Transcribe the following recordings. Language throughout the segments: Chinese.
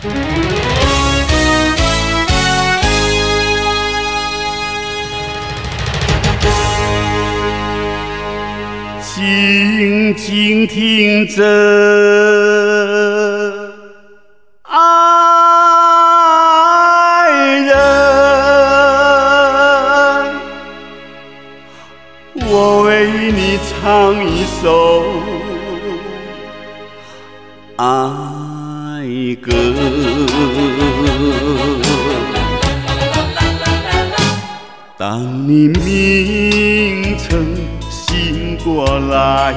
静静听着，爱人，我为你唱一首。爱歌。当你明晨醒。过来，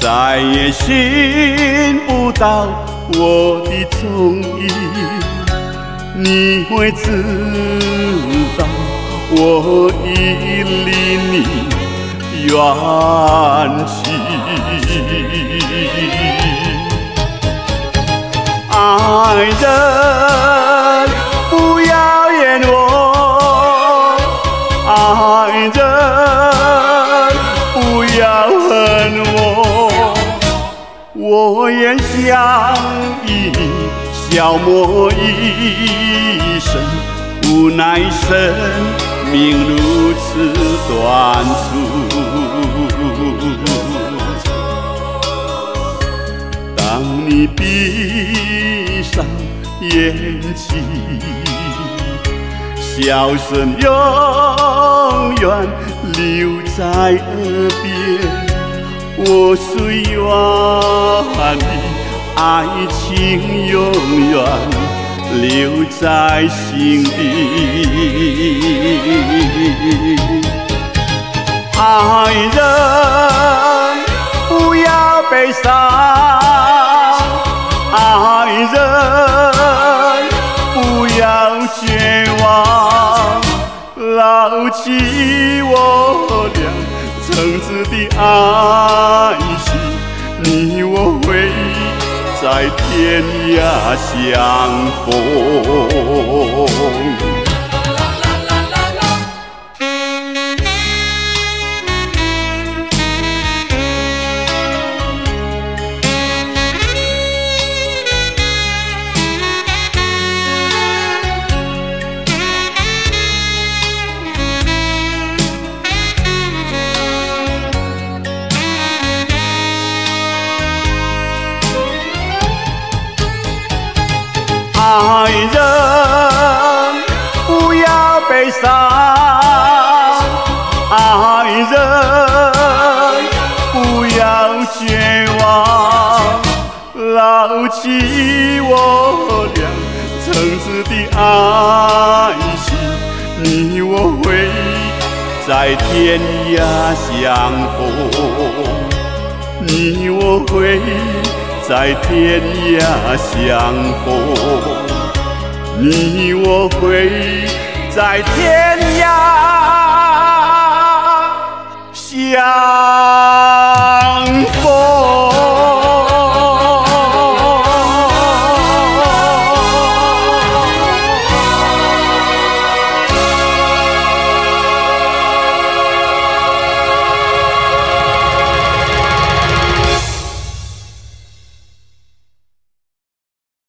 再也寻不到我的踪影。你会知道，我已离你远去。爱人，不要怨我，爱人。不要恨我，我愿相依消磨一生，无奈生命如此短促。当你闭上眼睛，笑声永远。留在耳边，我虽远离，爱情永远留在心底。爱人，不要悲伤，牢记我俩曾经的爱情，你我会在天涯相逢。爱人，不要悲伤，爱人，不要绝望，牢记我俩曾挚的爱情，你我会在天涯相逢，你我会。在天涯相逢，你我会在天涯相